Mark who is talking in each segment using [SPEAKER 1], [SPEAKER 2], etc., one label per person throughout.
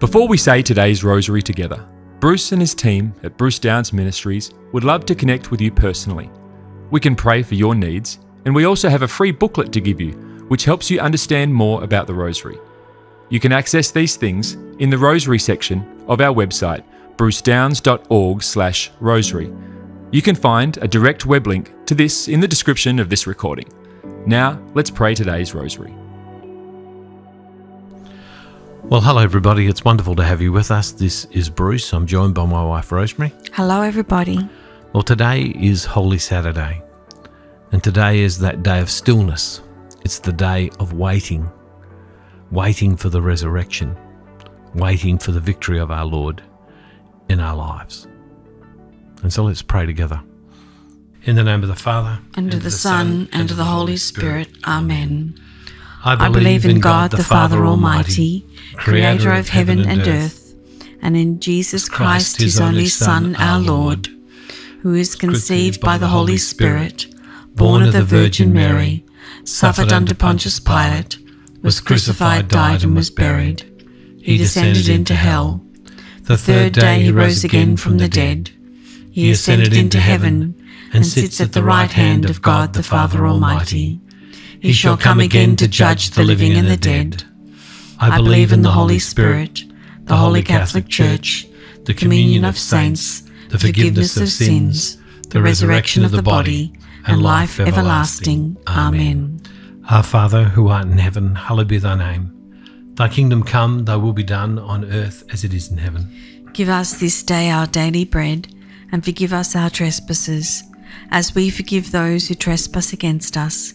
[SPEAKER 1] Before we say today's rosary together, Bruce and his team at Bruce Downes Ministries would love to connect with you personally. We can pray for your needs, and we also have a free booklet to give you, which helps you understand more about the rosary. You can access these things in the rosary section of our website, brucedownes.org/rosary. You can find a direct web link to this in the description of this recording. Now, let's pray today's rosary.
[SPEAKER 2] Well, hello, everybody. It's wonderful to have you with us. This is Bruce. I'm joined by my wife, Rosemary.
[SPEAKER 3] Hello, everybody.
[SPEAKER 2] Well, today is Holy Saturday, and today is that day of stillness. It's the day of waiting, waiting for the resurrection, waiting for the victory of our Lord in our lives. And so let's pray together. In the name of the Father,
[SPEAKER 3] And of the Son, and of the Holy Spirit. Amen.
[SPEAKER 2] I
[SPEAKER 3] I believe in God, the Father Almighty, creator of heaven and earth, and in Jesus Christ, his only Son, our Lord, who is conceived by the Holy Spirit, born of the Virgin Mary, suffered under Pontius Pilate, was crucified, died, and was buried. He descended into hell.
[SPEAKER 2] The
[SPEAKER 3] Third day he rose again from the dead. He ascended into heaven and sits at the right hand of God the Father Almighty. He shall come again to judge the living and the dead. I believe in the Holy Spirit, the Holy Catholic Church, the communion of saints, the forgiveness of sins, the resurrection of the body, and life everlasting. Amen.
[SPEAKER 2] Our Father, who art in heaven, hallowed be thy name. Thy kingdom come, thy will be done on earth as it is in heaven.
[SPEAKER 3] Give us this day our daily bread, and forgive us our trespasses, as we forgive those who trespass against us.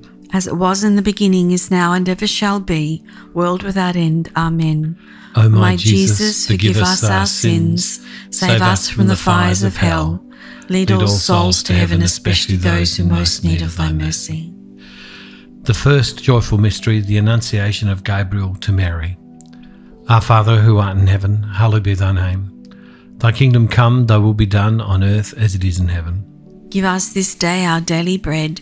[SPEAKER 3] As it was in the beginning, is now, and ever shall be, world without end. Amen.
[SPEAKER 2] O
[SPEAKER 3] My Jesus, forgive us our sins, save us from the fires of hell. Lead all souls to heaven, especially those who most need of thy mercy.
[SPEAKER 2] The first joyful mystery, the Annunciation of Gabriel to Mary. Our Father, who art in heaven, hallowed be thy name. Thy kingdom come, thy will be done on earth as it is in heaven.
[SPEAKER 3] Give us this day our daily bread,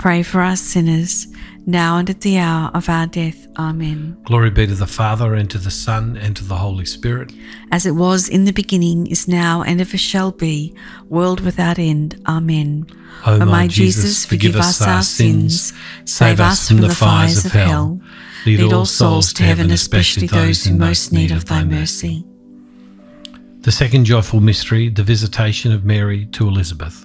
[SPEAKER 3] pray for us sinners, now and at the hour of our death. Amen.
[SPEAKER 2] Glory be to the Father, and to the Son, and to the Holy Spirit.
[SPEAKER 3] As it was in the beginning, is now, and ever shall be, world without end. Amen.
[SPEAKER 2] O my Jesus, forgive us our sins, save us from the fires of hell. Lead all souls to heaven, especially those in most need of thy mercy. The second joyful mystery, the visitation of Mary to Elizabeth.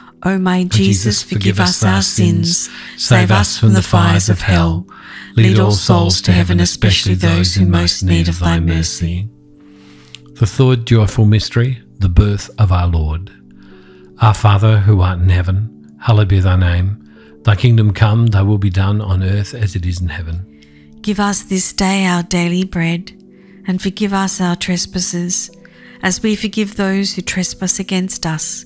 [SPEAKER 3] O my Jesus, forgive us our sins, save us from the fires of hell. Lead all souls to heaven, especially those in most need of thy mercy.
[SPEAKER 2] The third joyful mystery, the birth of our Lord. Our Father, who art in heaven, hallowed be thy name. Thy kingdom come, thy will be done on earth as it is in heaven.
[SPEAKER 3] Give us this day our daily bread, and forgive us our trespasses, as we forgive those who trespass against us.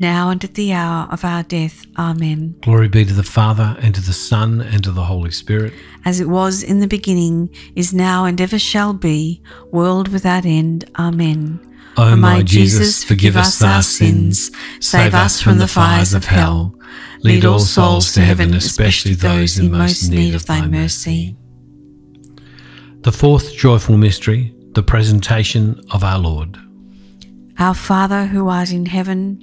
[SPEAKER 3] now and at the hour of our death. Amen.
[SPEAKER 2] Glory be to the Father, and to the Son, and to the Holy Spirit.
[SPEAKER 3] As it was in the beginning, is now, and ever shall be, world without end. Amen.
[SPEAKER 2] O my Jesus, forgive us our sins, save us from the fires of hell. Lead all souls to heaven, especially those in most need of thy mercy. The fourth joyful mystery, the presentation of our Lord.
[SPEAKER 3] Our Father who art in heaven,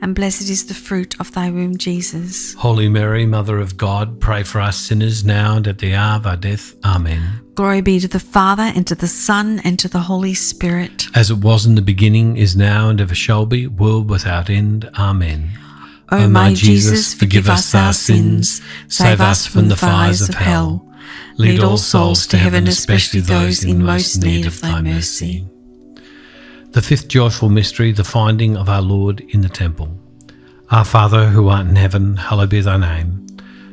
[SPEAKER 3] and blessed is the fruit of thy womb, Jesus.
[SPEAKER 2] Holy Mary, Mother of God, pray for us sinners now and at the hour of our death. Amen.
[SPEAKER 3] Glory be to the Father, and to the Son, and to the Holy Spirit.
[SPEAKER 2] As it was in the beginning, is now, and ever shall be, world without end. Amen.
[SPEAKER 3] O my Jesus, forgive us our sins, save us from the fires of hell. Lead all souls to heaven, especially those in most need of thy mercy.
[SPEAKER 2] The fifth joyful mystery, the finding of our Lord in the temple. Our Father, who art in heaven, hallowed be thy name.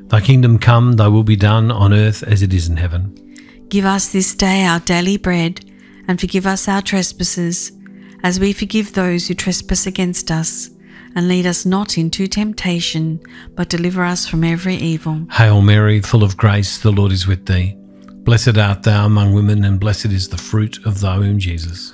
[SPEAKER 2] Thy kingdom come, thy will be done on earth as it is in heaven.
[SPEAKER 3] Give us this day our daily bread, and forgive us our trespasses, as we forgive those who trespass against us. And lead us not into temptation, but deliver us from every evil.
[SPEAKER 2] Hail Mary, full of grace, the Lord is with thee. Blessed art thou among women, and blessed is the fruit of thy womb, Jesus.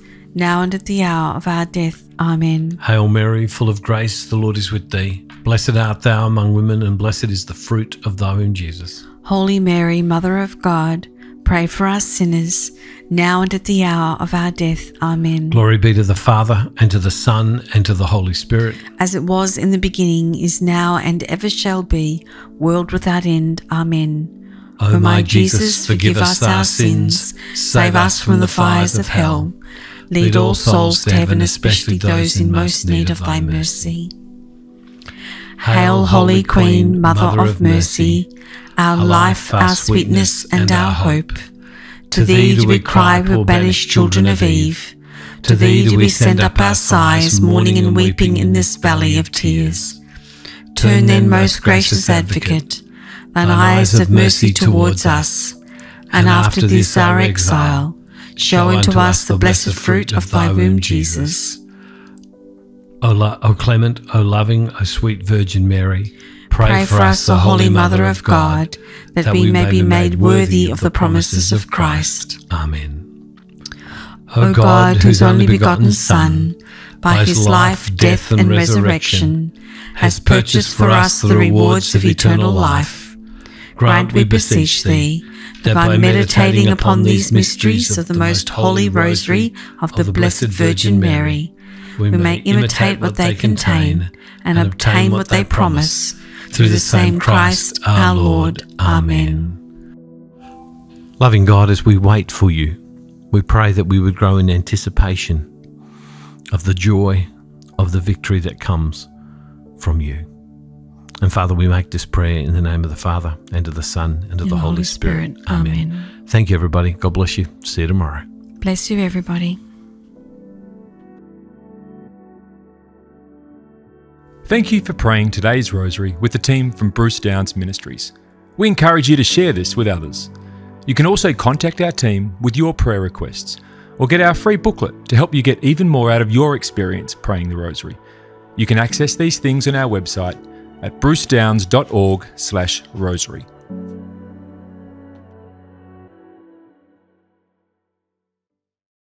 [SPEAKER 3] now and at the hour of our death. Amen.
[SPEAKER 2] Hail Mary, full of grace, the Lord is with thee. Blessed art thou among women, and blessed is the fruit of thy womb, Jesus.
[SPEAKER 3] Holy Mary, Mother of God, pray for us sinners, now and at the hour of our death. Amen.
[SPEAKER 2] Glory be to the Father, and to the Son, and to the Holy Spirit.
[SPEAKER 3] As it was in the beginning, is now, and ever shall be, world without end. Amen.
[SPEAKER 2] O my Jesus, forgive us our sins, save us from the fires of hell.
[SPEAKER 3] Lead all souls to heaven, especially those in most need of thy mercy. Hail, Holy Queen, Mother of mercy, our life, our sweetness, and our hope. To thee do we cry, poor banished children of Eve. To thee do we send up our sighs, mourning and weeping in this valley of tears. Turn then, most gracious Advocate, thine eyes of mercy towards us, and after this our exile, show unto us the blessed fruit of thy womb, Jesus.
[SPEAKER 2] O, lo- o clement, O loving, O sweet Virgin Mary,
[SPEAKER 3] Pray for us, O Holy Mother of God, that we may be made worthy of the promises of Christ.
[SPEAKER 2] Amen.
[SPEAKER 3] O God, whose only begotten Son, by his life, death, and resurrection, has purchased for us the rewards of eternal life, grant, we beseech thee, that by meditating upon these mysteries of the most holy rosary of the Blessed Virgin Mary, we may imitate what they contain and obtain what they promise. Through the same Christ our Lord. Amen.
[SPEAKER 2] Loving God, as we wait for you, we pray that we would grow in anticipation of the joy of the victory that comes from you. And Father, we make this prayer in the name of the Father, and of the Son, and of
[SPEAKER 3] In
[SPEAKER 2] the Holy Spirit.
[SPEAKER 3] Amen.
[SPEAKER 2] Thank you, everybody. God bless you. See you tomorrow.
[SPEAKER 3] Bless you, everybody.
[SPEAKER 1] Thank you for praying today's rosary with the team from Bruce Downes Ministries. We encourage you to share this with others. You can also contact our team with your prayer requests or get our free booklet to help you get even more out of your experience praying the rosary. You can access these things on our website at brucedownes.org/rosary.